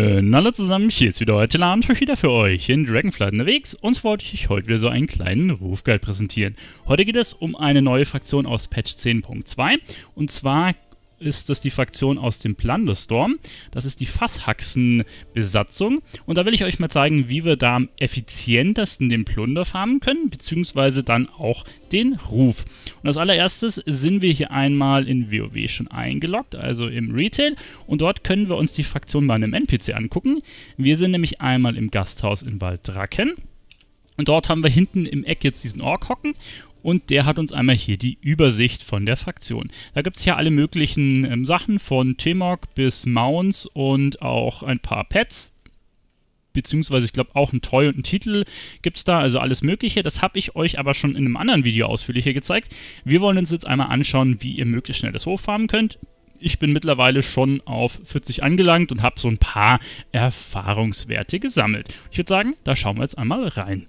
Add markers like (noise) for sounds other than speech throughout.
Äh, hallo zusammen, hier ist wieder heute Land wieder für euch in Dragonflight unterwegs und wollte ich euch heute wieder so einen kleinen Rufguide präsentieren. Heute geht es um eine neue Fraktion aus Patch 10.2 und zwar ist das die Fraktion aus dem Plunderstorm. Das ist die Fasshaxen-Besatzung. Und da will ich euch mal zeigen, wie wir da am effizientesten den Plunder farmen können, beziehungsweise dann auch den Ruf. Und als allererstes sind wir hier einmal in WoW schon eingeloggt, also im Retail. Und dort können wir uns die Fraktion bei einem NPC angucken. Wir sind nämlich einmal im Gasthaus in Walddraken. Und dort haben wir hinten im Eck jetzt diesen Ork hocken und der hat uns einmal hier die Übersicht von der Fraktion. Da gibt es ja alle möglichen ähm, Sachen von T-Mog bis Mounts und auch ein paar Pets. Beziehungsweise ich glaube auch ein Toy und ein Titel gibt es da, also alles mögliche. Das habe ich euch aber schon in einem anderen Video ausführlicher gezeigt. Wir wollen uns jetzt einmal anschauen, wie ihr möglichst schnell das hochfarmen könnt. Ich bin mittlerweile schon auf 40 angelangt und habe so ein paar Erfahrungswerte gesammelt. Ich würde sagen, da schauen wir jetzt einmal rein.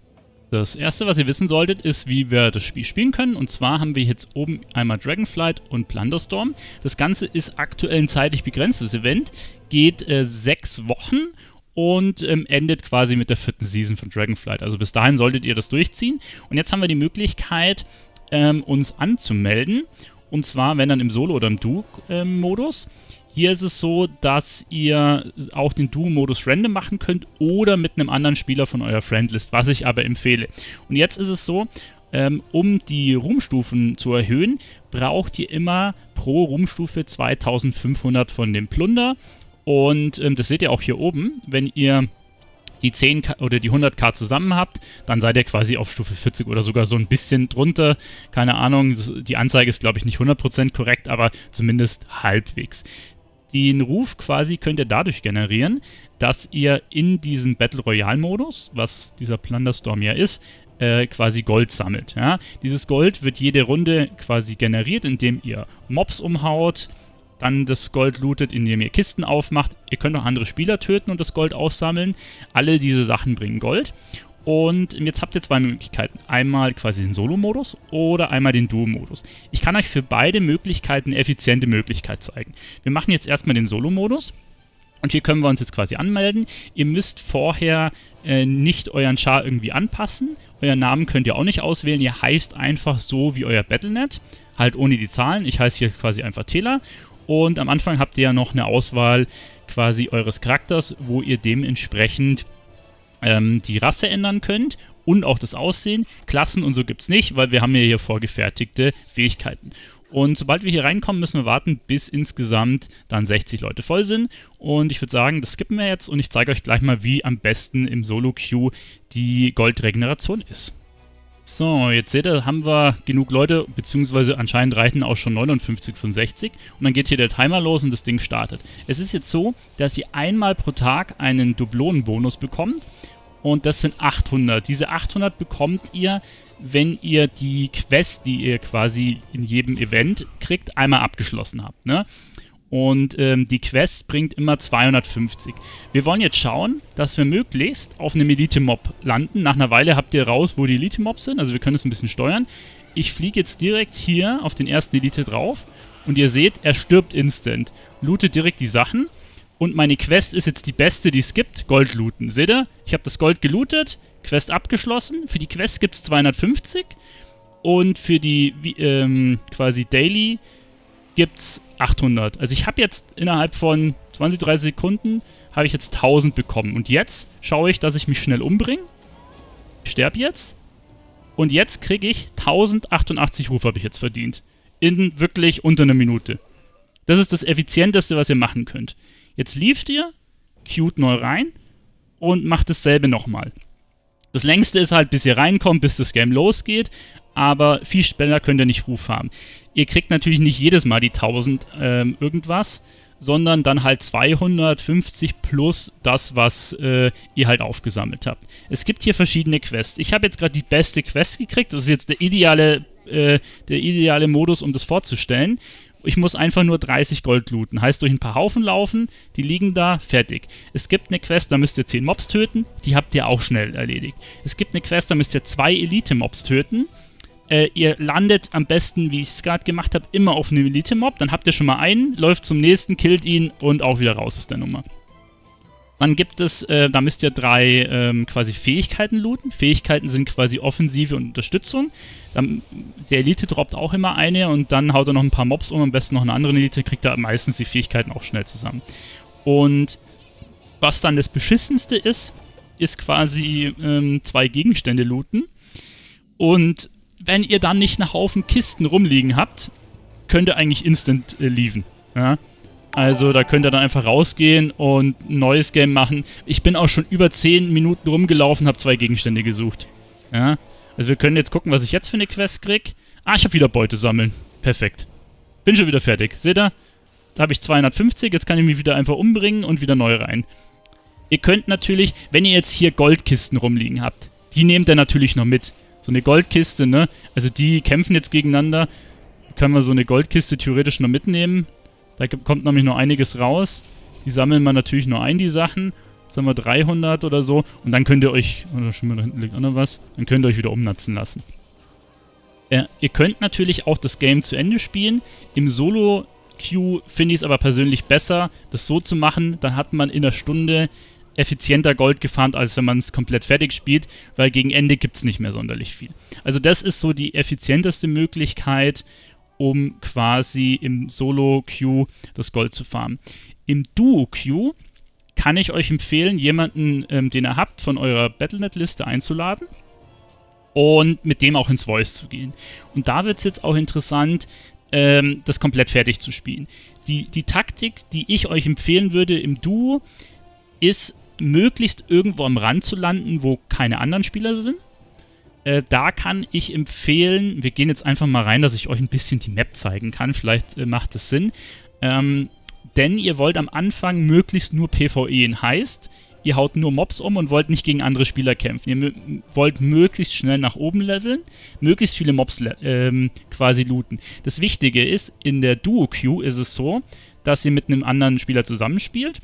Das erste, was ihr wissen solltet, ist, wie wir das Spiel spielen können. Und zwar haben wir jetzt oben einmal Dragonflight und Plunderstorm. Das Ganze ist aktuell ein zeitlich begrenztes Event, geht äh, sechs Wochen und ähm, endet quasi mit der vierten Season von Dragonflight. Also bis dahin solltet ihr das durchziehen. Und jetzt haben wir die Möglichkeit, ähm, uns anzumelden. Und zwar, wenn dann im Solo- oder im Duo-Modus. Ähm, hier ist es so, dass ihr auch den Duo-Modus random machen könnt oder mit einem anderen Spieler von eurer Friendlist, was ich aber empfehle. Und jetzt ist es so, ähm, um die Ruhmstufen zu erhöhen, braucht ihr immer pro Ruhmstufe 2500 von dem Plunder. Und ähm, das seht ihr auch hier oben. Wenn ihr die 10 oder die 100k zusammen habt, dann seid ihr quasi auf Stufe 40 oder sogar so ein bisschen drunter. Keine Ahnung, die Anzeige ist glaube ich nicht 100% korrekt, aber zumindest halbwegs. Den Ruf quasi könnt ihr dadurch generieren, dass ihr in diesem Battle Royale Modus, was dieser Plunderstorm ja ist, äh, quasi Gold sammelt. Ja? Dieses Gold wird jede Runde quasi generiert, indem ihr Mobs umhaut, dann das Gold lootet, indem ihr Kisten aufmacht. Ihr könnt auch andere Spieler töten und das Gold aussammeln. Alle diese Sachen bringen Gold. Und jetzt habt ihr zwei Möglichkeiten. Einmal quasi den Solo-Modus oder einmal den Duo-Modus. Ich kann euch für beide Möglichkeiten eine effiziente Möglichkeit zeigen. Wir machen jetzt erstmal den Solo-Modus. Und hier können wir uns jetzt quasi anmelden. Ihr müsst vorher äh, nicht euren Char irgendwie anpassen. Euren Namen könnt ihr auch nicht auswählen. Ihr heißt einfach so wie euer Battlenet. Halt ohne die Zahlen. Ich heiße hier quasi einfach Tela. Und am Anfang habt ihr ja noch eine Auswahl quasi eures Charakters, wo ihr dementsprechend ähm, die Rasse ändern könnt und auch das Aussehen. Klassen und so gibt es nicht, weil wir haben ja hier vorgefertigte Fähigkeiten. Und sobald wir hier reinkommen, müssen wir warten, bis insgesamt dann 60 Leute voll sind. Und ich würde sagen, das skippen wir jetzt und ich zeige euch gleich mal, wie am besten im Solo-Queue die Goldregeneration ist. So, jetzt seht ihr, haben wir genug Leute, beziehungsweise anscheinend reichen auch schon 59 von 60. Und dann geht hier der Timer los und das Ding startet. Es ist jetzt so, dass ihr einmal pro Tag einen Dublonenbonus bekommt. Und das sind 800. Diese 800 bekommt ihr, wenn ihr die Quest, die ihr quasi in jedem Event kriegt, einmal abgeschlossen habt. Ne? Und ähm, die Quest bringt immer 250. Wir wollen jetzt schauen, dass wir möglichst auf einem Elite-Mob landen. Nach einer Weile habt ihr raus, wo die Elite-Mobs sind. Also wir können es ein bisschen steuern. Ich fliege jetzt direkt hier auf den ersten Elite drauf. Und ihr seht, er stirbt instant. Lootet direkt die Sachen. Und meine Quest ist jetzt die beste, die es gibt. Gold looten. Seht ihr? Ich habe das Gold gelootet. Quest abgeschlossen. Für die Quest gibt es 250. Und für die ähm, quasi Daily gibt es 800. Also ich habe jetzt innerhalb von 20, 30 Sekunden habe ich jetzt 1000 bekommen. Und jetzt schaue ich, dass ich mich schnell umbringe. Ich sterbe jetzt. Und jetzt kriege ich 1088 Rufe habe ich jetzt verdient. In wirklich unter einer Minute. Das ist das effizienteste, was ihr machen könnt. Jetzt lieft ihr, queued neu rein und macht dasselbe nochmal. Das längste ist halt, bis ihr reinkommt, bis das Game losgeht aber viel schneller könnt ihr nicht Ruf haben. Ihr kriegt natürlich nicht jedes Mal die 1000 ähm, irgendwas, sondern dann halt 250 plus das, was äh, ihr halt aufgesammelt habt. Es gibt hier verschiedene Quests. Ich habe jetzt gerade die beste Quest gekriegt. Das ist jetzt der ideale, äh, der ideale Modus, um das vorzustellen. Ich muss einfach nur 30 Gold looten. Heißt, durch ein paar Haufen laufen, die liegen da, fertig. Es gibt eine Quest, da müsst ihr 10 Mobs töten, die habt ihr auch schnell erledigt. Es gibt eine Quest, da müsst ihr zwei Elite-Mobs töten, äh, ihr landet am besten, wie ich es gerade gemacht habe, immer auf einem Elite-Mob. Dann habt ihr schon mal einen, läuft zum nächsten, killt ihn und auch wieder raus ist der Nummer. Dann gibt es, äh, da müsst ihr drei ähm, quasi Fähigkeiten looten. Fähigkeiten sind quasi Offensive und Unterstützung. Dann, der Elite droppt auch immer eine und dann haut er noch ein paar Mobs um, am besten noch eine andere Elite, kriegt er meistens die Fähigkeiten auch schnell zusammen. Und was dann das Beschissenste ist, ist quasi ähm, zwei Gegenstände looten. Und wenn ihr dann nicht einen Haufen Kisten rumliegen habt, könnt ihr eigentlich instant äh, leaven. Ja? Also da könnt ihr dann einfach rausgehen und ein neues Game machen. Ich bin auch schon über 10 Minuten rumgelaufen, habe zwei Gegenstände gesucht. Ja, also wir können jetzt gucken, was ich jetzt für eine Quest krieg. Ah, ich habe wieder Beute sammeln. Perfekt. Bin schon wieder fertig. Seht ihr? Da habe ich 250, jetzt kann ich mich wieder einfach umbringen und wieder neu rein. Ihr könnt natürlich, wenn ihr jetzt hier Goldkisten rumliegen habt, die nehmt ihr natürlich noch mit. So eine Goldkiste, ne? Also die kämpfen jetzt gegeneinander. Können wir so eine Goldkiste theoretisch noch mitnehmen. Da kommt nämlich noch einiges raus. Die sammeln wir natürlich nur ein, die Sachen. Sagen wir 300 oder so. Und dann könnt ihr euch, oder schon mal da hinten liegt auch noch was, dann könnt ihr euch wieder umnatzen lassen. Äh, ihr könnt natürlich auch das Game zu Ende spielen. Im Solo-Queue finde ich es aber persönlich besser, das so zu machen. Dann hat man in einer Stunde effizienter Gold gefarmt, als wenn man es komplett fertig spielt, weil gegen Ende gibt es nicht mehr sonderlich viel. Also das ist so die effizienteste Möglichkeit um quasi im Solo-Queue das Gold zu farmen. Im Duo-Queue kann ich euch empfehlen, jemanden, ähm, den ihr habt, von eurer Battlenet-Liste einzuladen und mit dem auch ins Voice zu gehen. Und da wird es jetzt auch interessant, ähm, das komplett fertig zu spielen. Die, die Taktik, die ich euch empfehlen würde im Duo, ist möglichst irgendwo am Rand zu landen, wo keine anderen Spieler sind äh, da kann ich empfehlen, wir gehen jetzt einfach mal rein, dass ich euch ein bisschen die Map zeigen kann. Vielleicht äh, macht es Sinn. Ähm, denn ihr wollt am Anfang möglichst nur PvE. Heißt, ihr haut nur Mobs um und wollt nicht gegen andere Spieler kämpfen. Ihr wollt möglichst schnell nach oben leveln, möglichst viele Mobs ähm, quasi looten. Das Wichtige ist, in der Duo-Queue ist es so, dass ihr mit einem anderen Spieler zusammenspielt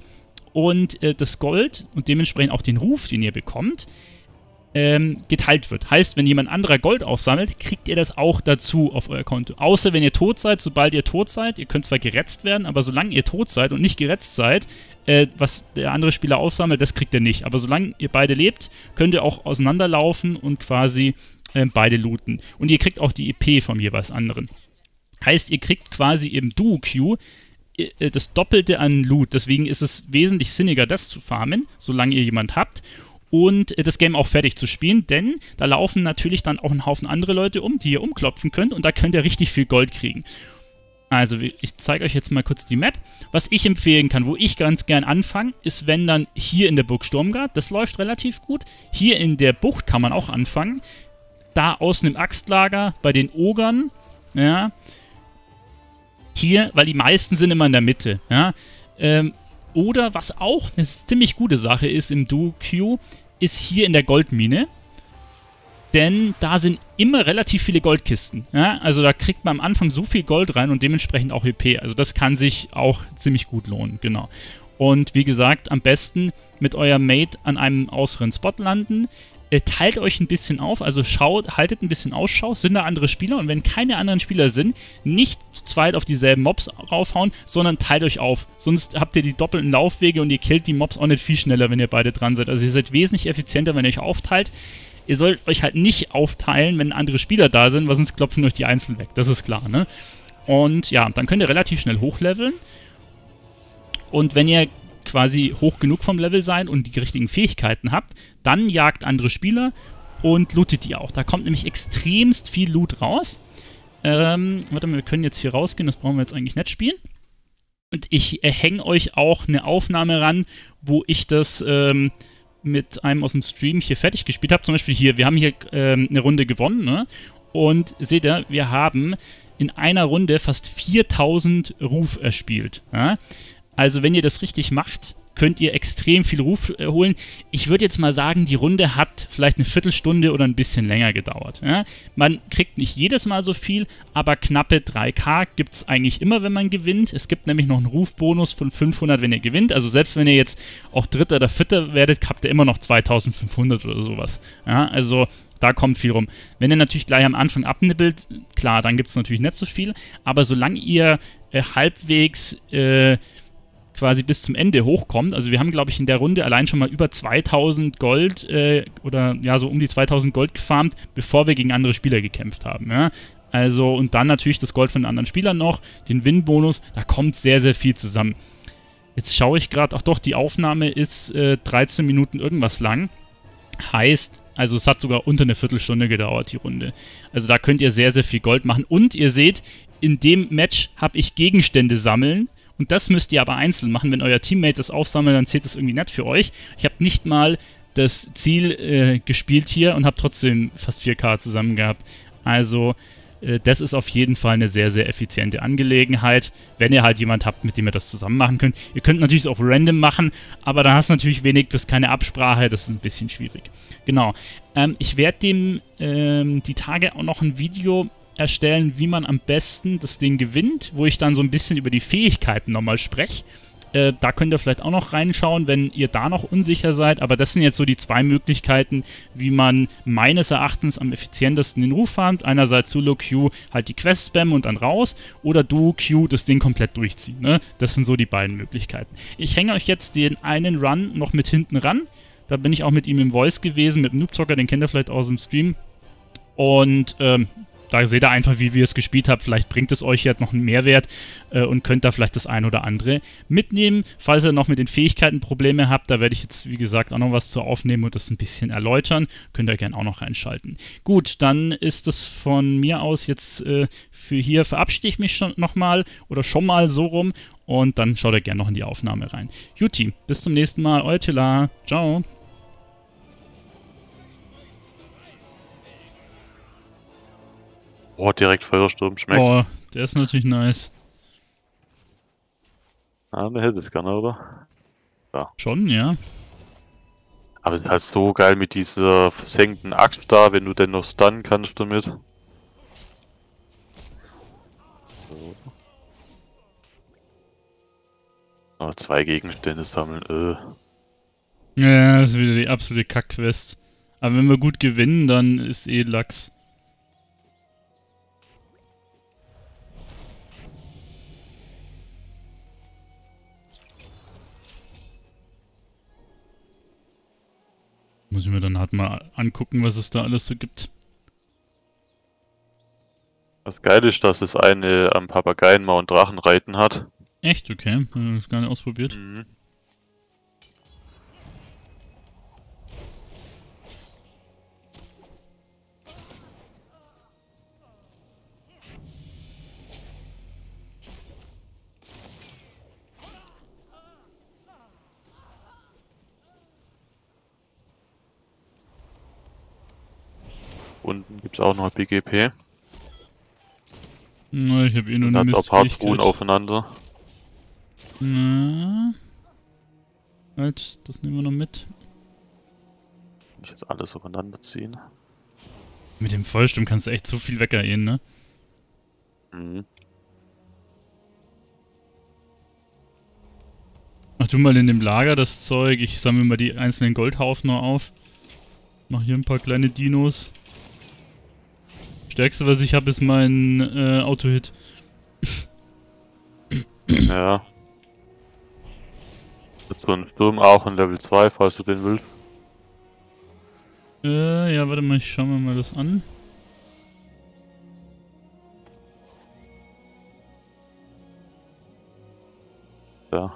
und äh, das Gold und dementsprechend auch den Ruf, den ihr bekommt, ähm, geteilt wird. Heißt, wenn jemand anderer Gold aufsammelt, kriegt ihr das auch dazu auf euer Konto. Außer wenn ihr tot seid, sobald ihr tot seid, ihr könnt zwar geretzt werden, aber solange ihr tot seid und nicht geretzt seid, äh, was der andere Spieler aufsammelt, das kriegt ihr nicht. Aber solange ihr beide lebt, könnt ihr auch auseinanderlaufen und quasi äh, beide looten. Und ihr kriegt auch die EP vom jeweils anderen. Heißt, ihr kriegt quasi im Duo-Queue das Doppelte an Loot. Deswegen ist es wesentlich sinniger, das zu farmen, solange ihr jemand habt und das Game auch fertig zu spielen, denn da laufen natürlich dann auch ein Haufen andere Leute um, die ihr umklopfen könnt und da könnt ihr richtig viel Gold kriegen. Also, ich zeige euch jetzt mal kurz die Map. Was ich empfehlen kann, wo ich ganz gern anfange, ist, wenn dann hier in der Burg Sturmgard, das läuft relativ gut. Hier in der Bucht kann man auch anfangen. Da außen im Axtlager, bei den Ogern, ja. Hier, weil die meisten sind immer in der Mitte, ja. Ähm, oder was auch eine ziemlich gute Sache ist im Duo-Queue, ist hier in der Goldmine. Denn da sind immer relativ viele Goldkisten. Ja? Also da kriegt man am Anfang so viel Gold rein und dementsprechend auch EP. Also das kann sich auch ziemlich gut lohnen, genau. Und wie gesagt, am besten mit eurem Mate an einem äußeren Spot landen. Äh, teilt euch ein bisschen auf, also schaut, haltet ein bisschen Ausschau, sind da andere Spieler und wenn keine anderen Spieler sind, nicht zu zweit auf dieselben Mobs raufhauen, sondern teilt euch auf. Sonst habt ihr die doppelten Laufwege und ihr killt die Mobs auch nicht viel schneller, wenn ihr beide dran seid. Also ihr seid wesentlich effizienter, wenn ihr euch aufteilt. Ihr sollt euch halt nicht aufteilen, wenn andere Spieler da sind, weil sonst klopfen euch die einzeln weg. Das ist klar, ne? Und ja, dann könnt ihr relativ schnell hochleveln. Und wenn ihr quasi hoch genug vom Level sein und die richtigen Fähigkeiten habt, dann jagt andere Spieler und lootet die auch. Da kommt nämlich extremst viel Loot raus. Ähm, warte mal, wir können jetzt hier rausgehen, das brauchen wir jetzt eigentlich nicht spielen. Und ich äh, hänge euch auch eine Aufnahme ran, wo ich das ähm, mit einem aus dem Stream hier fertig gespielt habe. Zum Beispiel hier, wir haben hier ähm, eine Runde gewonnen, ne? Und seht ihr, wir haben in einer Runde fast 4000 Ruf erspielt. Ja? Also wenn ihr das richtig macht, könnt ihr extrem viel Ruf äh, holen. Ich würde jetzt mal sagen, die Runde hat vielleicht eine Viertelstunde oder ein bisschen länger gedauert. Ja? Man kriegt nicht jedes Mal so viel, aber knappe 3K gibt es eigentlich immer, wenn man gewinnt. Es gibt nämlich noch einen Rufbonus von 500, wenn ihr gewinnt. Also selbst wenn ihr jetzt auch Dritter oder Vierter werdet, habt ihr immer noch 2500 oder sowas. Ja? Also da kommt viel rum. Wenn ihr natürlich gleich am Anfang abnibbelt, klar, dann gibt es natürlich nicht so viel. Aber solange ihr äh, halbwegs... Äh, quasi bis zum Ende hochkommt. Also wir haben, glaube ich, in der Runde allein schon mal über 2000 Gold äh, oder ja, so um die 2000 Gold gefarmt, bevor wir gegen andere Spieler gekämpft haben. Ja? Also, und dann natürlich das Gold von den anderen Spielern noch, den Win-Bonus, da kommt sehr, sehr viel zusammen. Jetzt schaue ich gerade, ach doch, die Aufnahme ist äh, 13 Minuten irgendwas lang. Heißt, also es hat sogar unter eine Viertelstunde gedauert, die Runde. Also da könnt ihr sehr, sehr viel Gold machen. Und ihr seht, in dem Match habe ich Gegenstände sammeln. Und das müsst ihr aber einzeln machen. Wenn euer Teammate das aufsammelt, dann zählt das irgendwie nett für euch. Ich habe nicht mal das Ziel äh, gespielt hier und habe trotzdem fast 4K zusammen gehabt. Also äh, das ist auf jeden Fall eine sehr, sehr effiziente Angelegenheit, wenn ihr halt jemand habt, mit dem ihr das zusammen machen könnt. Ihr könnt natürlich auch random machen, aber da hast du natürlich wenig bis keine Absprache, das ist ein bisschen schwierig. Genau. Ähm, ich werde dem ähm, die Tage auch noch ein Video erstellen, wie man am besten das Ding gewinnt, wo ich dann so ein bisschen über die Fähigkeiten nochmal spreche. Äh, da könnt ihr vielleicht auch noch reinschauen, wenn ihr da noch unsicher seid. Aber das sind jetzt so die zwei Möglichkeiten, wie man meines Erachtens am effizientesten den Ruf farmt. Einerseits Solo Q halt die Quest spammen und dann raus. Oder Duo Q das Ding komplett durchziehen. Ne? Das sind so die beiden Möglichkeiten. Ich hänge euch jetzt den einen Run noch mit hinten ran. Da bin ich auch mit ihm im Voice gewesen, mit dem Noobzocker, den kennt ihr vielleicht aus dem Stream. Und ähm, da seht ihr einfach, wie wir es gespielt haben. Vielleicht bringt es euch jetzt noch einen Mehrwert äh, und könnt da vielleicht das ein oder andere mitnehmen. Falls ihr noch mit den Fähigkeiten Probleme habt, da werde ich jetzt, wie gesagt, auch noch was zu aufnehmen und das ein bisschen erläutern. Könnt ihr gerne auch noch reinschalten. Gut, dann ist es von mir aus jetzt äh, für hier verabschiede ich mich schon nochmal oder schon mal so rum und dann schaut ihr gerne noch in die Aufnahme rein. Juti, bis zum nächsten Mal. Euer Tila. Ciao. Oh, direkt Feuersturm schmeckt. Boah, der ist natürlich nice. Ah, der hätte es gerne, oder? Schon, ja. Aber es ist halt so geil mit dieser versenkten Axt da, wenn du denn noch stunnen kannst damit. So. Oh, zwei Gegenstände sammeln, äh. Ja, das ist wieder die absolute Kack-Quest. Aber wenn wir gut gewinnen, dann ist eh Lachs. Ich mir dann halt mal angucken, was es da alles so gibt. Das Geile ist, dass es eine am Papageienmauer Drachen reiten hat. Echt? Okay. Ich das gar nicht ausprobiert. Mhm. Unten gibt es auch noch BGP. Na, ich habe eh nur eine hat auch Harzruhen Mistfähigkeit. aufeinander. Na. Halt, das nehmen wir noch mit. Ich jetzt alles aufeinander ziehen. Mit dem Vollsturm kannst du echt so viel weggehen, ne? Mhm. Mach du mal in dem Lager das Zeug, ich sammle mal die einzelnen Goldhaufen noch auf. Mach hier ein paar kleine Dinos. Stärkste, was ich habe, ist mein äh, Auto-Hit. Ja. Jetzt so ein Sturm auch in Level 2, falls du den willst. Äh, ja, warte mal, ich schau mir mal das an. Ja.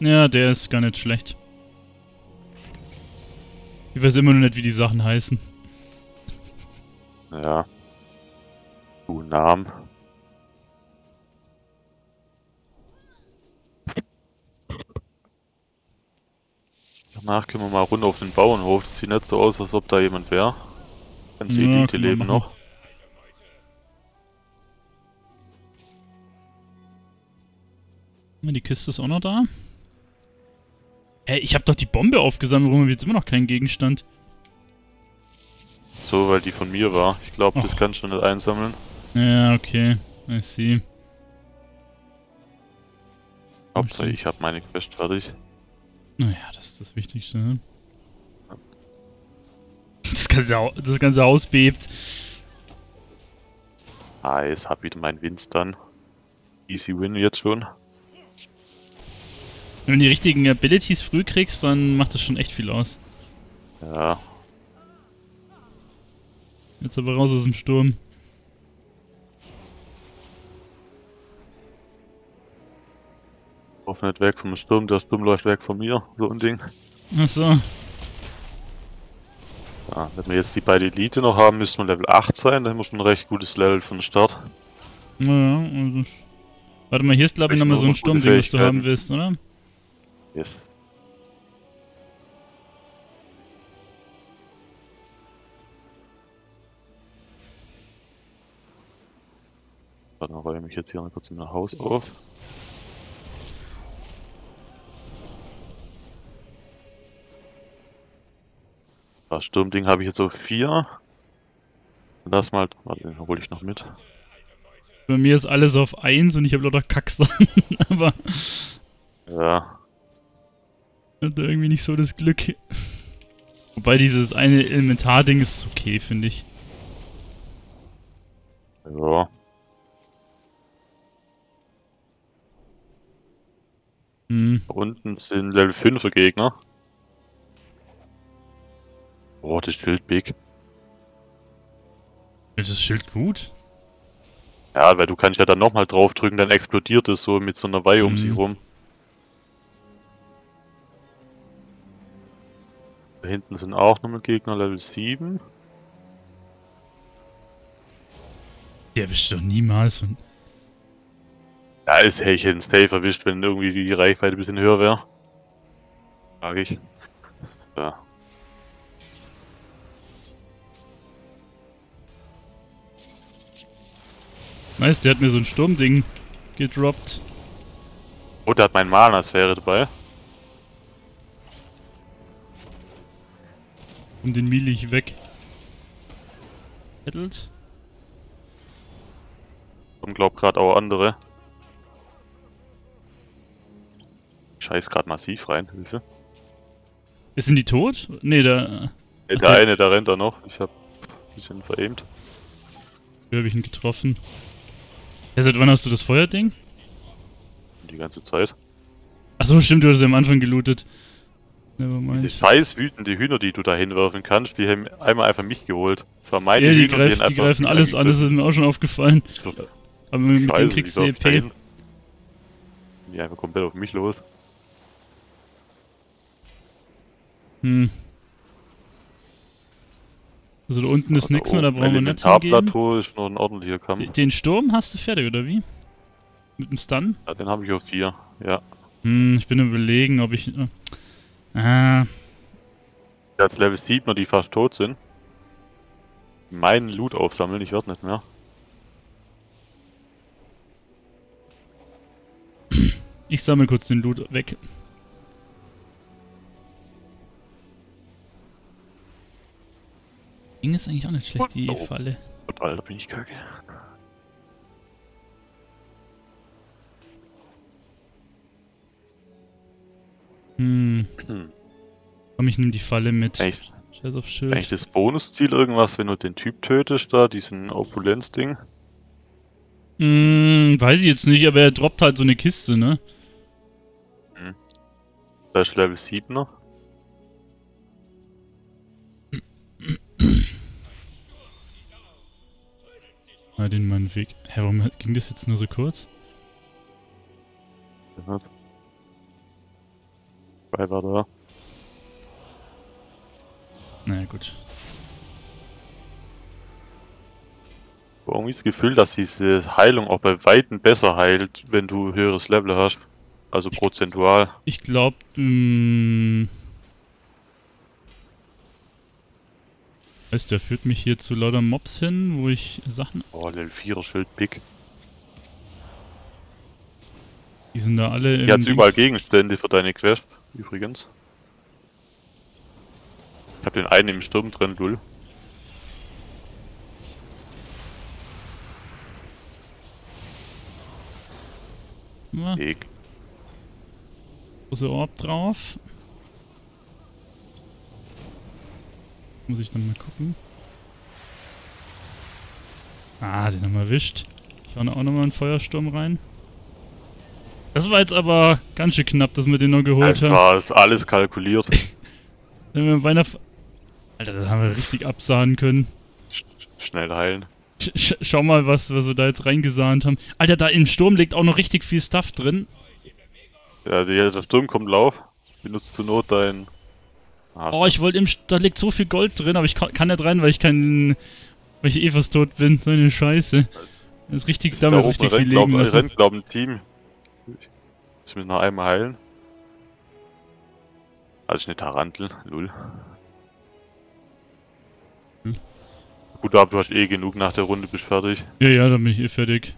Ja, der ist gar nicht schlecht. Ich weiß immer noch nicht, wie die Sachen heißen. Ja. Du Namen. Danach können wir mal runter auf den Bauernhof. Das sieht nicht so aus, als ob da jemand wäre. Ganz Ja, wir leben noch. Die Kiste ist auch noch da. Ey, ich habe doch die Bombe aufgesammelt, warum habe jetzt immer noch keinen Gegenstand? So, weil die von mir war. Ich glaube, das kannst du nicht einsammeln. Ja, okay. I see. Hauptsache, ich habe meine Quest fertig. Naja, das ist das Wichtigste, ne? Das ganze, das ganze Haus bebt. Nice, hab wieder meinen Winst dann. Easy Win jetzt schon. Wenn du die richtigen Abilities früh kriegst, dann macht das schon echt viel aus. Ja. Jetzt aber raus aus dem Sturm. Lauf nicht weg vom Sturm, der Sturm läuft weg von mir. So ein Ding. Achso. Ja, wenn wir jetzt die beiden Elite noch haben, müssen wir Level 8 sein. Dann muss man ein recht gutes Level von Start. Naja, also. Warte mal, hier ist glaube ich nochmal so ein Sturmding, was du haben willst, oder? Yes. Dann räume ich jetzt hier noch kurz in mein Haus auf. Das Sturmding habe ich jetzt auf 4. Das mal, warte, den hole ich noch mit. Bei mir ist alles auf 1 und ich habe lauter Kacksachen, (laughs) aber Ja, hatte irgendwie nicht so das Glück. Wobei dieses eine Elementar-Ding ist okay, finde ich. ja. Hm. Da unten sind Level 5er Gegner. Oh, das Schild big. Ist das Schild gut? Ja, weil du kannst ja dann nochmal draufdrücken, dann explodiert es so mit so einer Weihe um Mhm. sich rum. Da hinten sind auch nochmal Gegner, Level 7. Der erwischt doch niemals von. Ja, ist hätte ich einen Safe erwischt, wenn irgendwie die Reichweite ein bisschen höher wäre. Sag ich. Ja. Weißt der hat mir so ein Sturmding gedroppt. Oh, der hat mein Mana-Sphäre dabei. Und den miele ich weg. Hettelt. Und glaub grad auch andere. Scheiß grad massiv rein, Hilfe. Sind die tot? Nee, da. Ach, der der- eine, der rennt da noch. Ich hab ein bisschen verämt. Hier habe ich ihn getroffen. Ja, seit wann hast du das Feuerding? Die ganze Zeit. Achso, stimmt, du hast ja am Anfang gelootet. Die Nevermind. scheiß wütende Hühner, die du da hinwerfen kannst, die haben einmal einfach mich geholt. Das war meine Ja, die, Hühner, greif, die einfach greifen alles an, das ist mir auch schon aufgefallen. Aber mit dem Scheiße, kriegst die du EP. dahin. Die einfach komplett auf mich los. Hm. Also da unten ist nichts mehr, da brauchen wir nicht hingehen. Ist noch ein ordentlicher Kampf. Den Sturm hast du fertig, oder wie? Mit dem Stun? Ja, den habe ich auf 4. Ja. Hm, ich bin überlegen, ob ich... äh, Ah, hat Level 7 die fast tot sind. Meinen Loot aufsammeln, ich werde nicht mehr. ich sammle kurz den Loot weg. Ding ist eigentlich auch nicht schlecht, die Oh. Falle. Und Alter, bin ich kacke. Hm. Hm. Komm, ich nehme die Falle mit. Eigentlich, Scheiß auf eigentlich Schild. das Bonusziel irgendwas, wenn du den Typ tötest da, diesen Opulenz-Ding. Hm, weiß ich jetzt nicht, aber er droppt halt so eine Kiste, ne? Da ist Level 7er. Mal den meinen Weg. Hä, warum ging das jetzt nur so kurz? Gehört. Zwei war da. Naja, gut. Aber irgendwie das Gefühl, dass diese Heilung auch bei Weitem besser heilt, wenn du höheres Level hast. Also Ich- prozentual. Ich glaube, Weißt du, der führt mich hier zu lauter Mobs hin, wo ich Sachen. Oh, Level 4er Schild big. Die sind da alle Hier hat's überall Gegenstände für deine Quest, übrigens. Ich hab den einen im Sturm drin, Lull. Ja, Weg. große Orb drauf. Muss ich dann mal gucken. Ah, den haben wir erwischt. Ich hau auch nochmal einen Feuersturm rein. Das war jetzt aber ganz schön knapp, dass wir den noch geholt Es haben. war ist alles kalkuliert. (laughs) Wenn wir beinahe... Alter, das haben wir richtig absahnen können. Sch schnell heilen. Sch sch schau mal, was, was wir da jetzt reingesahnt haben. Alter, da im Sturm liegt auch noch richtig viel Stuff drin. Ja, der Sturm kommt Lauf. Benutzt zur Not dein. Ah, Oh, ich wollte im... St- Da liegt so viel Gold drin, aber ich kann, kann nicht rein, weil ich kein... Weil ich eh fast tot bin. So eine Scheiße. Das ist richtig... Damals da richtig viel glaub, lassen. rennt, glaub, ein Team. Jetzt müssen wir noch einmal heilen. Also eine Tarantel, lul. Hm. Gut, aber du hast eh genug nach der Runde, bist fertig. Ja, ja, dann bin ich eh fertig.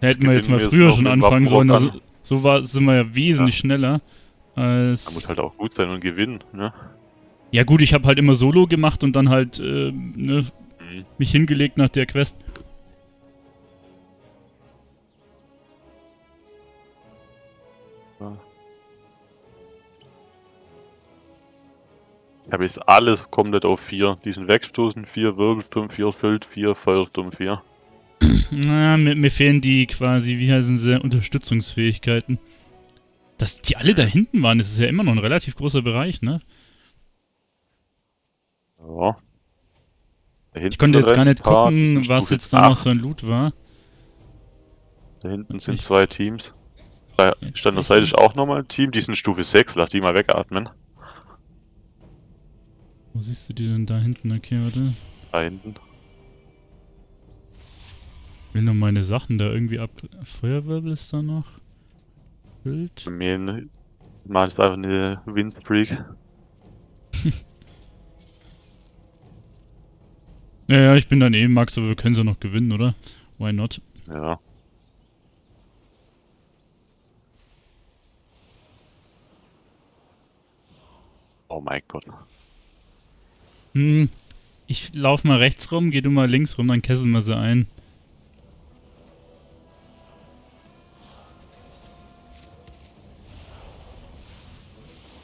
Hätten wir jetzt mal früher schon anfangen sollen. Also, so war, sind wir ja wesentlich Ja. schneller. Als Da muss halt auch gut sein und gewinnen, ne? ja gut, ich habe halt immer Solo gemacht und dann halt äh, ne, Mhm. mich hingelegt nach der Quest. Ich habe jetzt alles komplett auf 4. Diesen Wegstoßen 4, Wirbelsturm 4, Schild 4, Feuersturm 4. Na, mir, mir fehlen die quasi, wie heißen sie, Unterstützungsfähigkeiten. Dass die alle da hinten waren, das ist ja immer noch ein relativ großer Bereich, ne? Ja. Ich konnte jetzt gar nicht gucken, was jetzt da noch 8. so ein Loot war. Da hinten sind Ich- zwei Teams. Da stand der Seite ist auch nochmal ein Team, die sind Stufe 6, lass die mal wegatmen. Wo siehst du die denn da hinten? Okay, warte. Da hinten. Ich will nur meine Sachen da irgendwie ab... Feuerwirbel ist da noch. Bild. Bei mir mache ich einfach eine Windstreak. (laughs) Ja, ja, ich bin dann eh Max, aber wir können sie noch gewinnen, oder? Why not? Ja. Oh mein Gott. Hm, ich lauf mal rechts rum, geh du mal links rum, dann kesseln wir sie ein.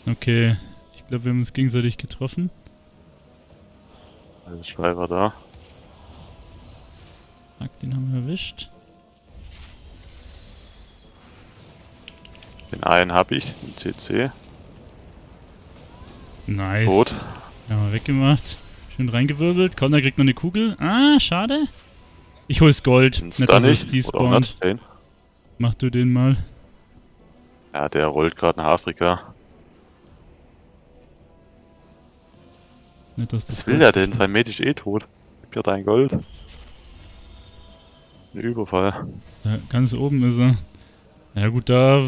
Okay, ich glaube, wir haben uns gegenseitig getroffen. Der Schreiber da. Fuck, den haben wir erwischt. Den einen habe ich, den CC. Nice. Tot. Haben wir weggemacht. Schön reingewirbelt. Connor kriegt noch eine Kugel. Ah, schade. Ich hol's Gold. Den Nicht, dass es nicht. Den. Mach du den mal. Ja, der rollt gerade nach Afrika. Nicht, dass das Was will der denn? Sein Mate ist eh tot. Gib mir dein Gold. Ein Überfall. Da, ganz oben ist er. Ja gut, da...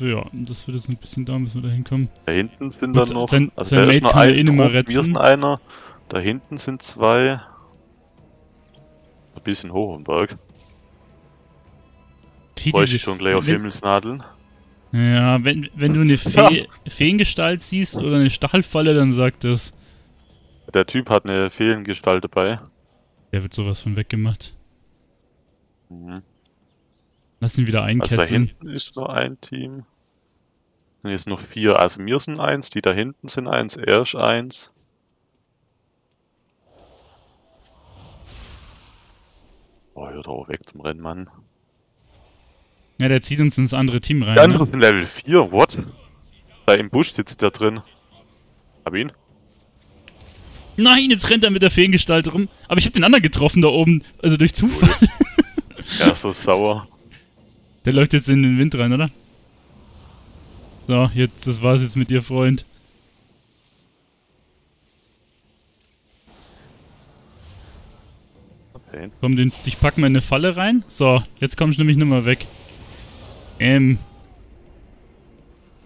Ja, das wird jetzt ein bisschen dauern, bis wir da hinkommen. Da hinten sind Gut, dann noch. sein- also sein da ist Mate kann er eh nicht mehr Wir retzen. sind einer. Da hinten sind zwei. Ein bisschen hoch im Berg. Bräuchte ich schon gleich auf wenn- Himmelsnadeln. Ja, wenn, wenn du eine (laughs) Fee, Feengestalt siehst oder eine Stachelfalle, dann sag das. Der Typ hat eine Fehlengestalt dabei. Der wird sowas von weggemacht. Mhm. Lass ihn wieder Also da einkesseln. hinten ist nur ein Team. Sind jetzt noch vier. Also wir sind eins, die da hinten sind eins, er ist eins. Oh, hör doch weg zum Rennmann. Ja, der zieht uns ins andere Team rein. Die anderen Ne? sind Level 4, what? Da im Busch sitzt der drin. Hab ihn? Nein, jetzt rennt er mit der Feengestalt rum. Aber ich habe den anderen getroffen da oben. Also durch Zufall. (laughs) Ja, so sauer. Der läuft jetzt in den Wind rein, oder? So, jetzt, das war's jetzt mit dir, Freund. Okay. Komm, den, dich packen wir in eine Falle rein. So, jetzt kommst du nämlich nicht mehr weg. Ähm.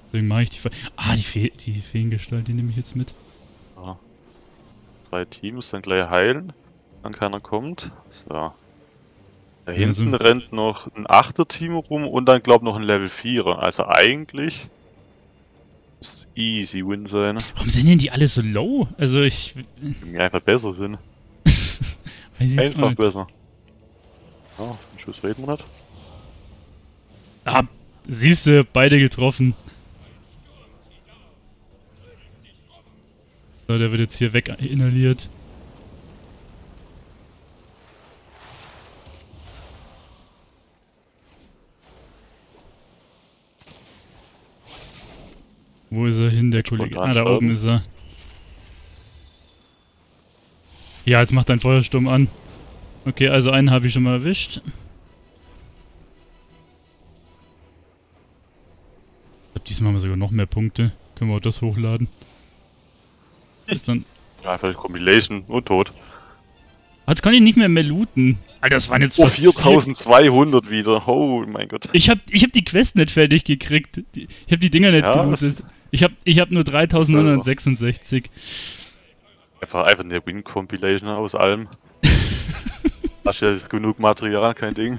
Deswegen mache ich die Falle. Ah, die, Fe die Feengestalt, die nehme ich jetzt mit. Drei Teams dann gleich heilen, wenn keiner kommt. So. Da Ja, hinten so- rennt noch ein Achter-Team rum und dann glaub noch ein Level 4er. Also eigentlich muss easy win sein, Warum sind denn die alle so low? Also ich. wir einfach besser sind. (laughs) Einfach besser. Ja, einen Schuss reden wir nicht. Ah, siehst du, beide getroffen. So, der wird jetzt hier weg inhaliert. Wo ist er hin, der Kollege? Ah, da oben ist er. Ja, jetzt macht dein Feuersturm an. Okay, also einen habe ich schon mal erwischt. Ich glaube, diesmal haben wir sogar noch mehr Punkte. Können wir auch das hochladen. Ist dann. Ja, einfach Compilation und tot. Jetzt kann ich nicht mehr mehr looten. Alter, das waren jetzt Oh, fast vier- 4200 wieder. Oh mein Gott. Ich hab, ich hab die Quest nicht fertig gekriegt. Ich hab die Dinger nicht Ja, gelootet. Ich hab, ich hab nur 3966. Einfach, einfach eine Win-Compilation aus allem. (laughs) Hast ja genug Material, kein Ding.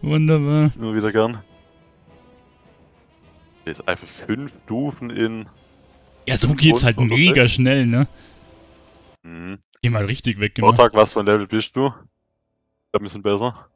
Wunderbar. Nur wieder gern. Jetzt einfach fünf Stufen in. Ja, so geht's halt Und- mega schnell, ne? Mhm. Geh mal richtig weggemacht. Vortag, was für ein Level bist du? Ein bisschen besser.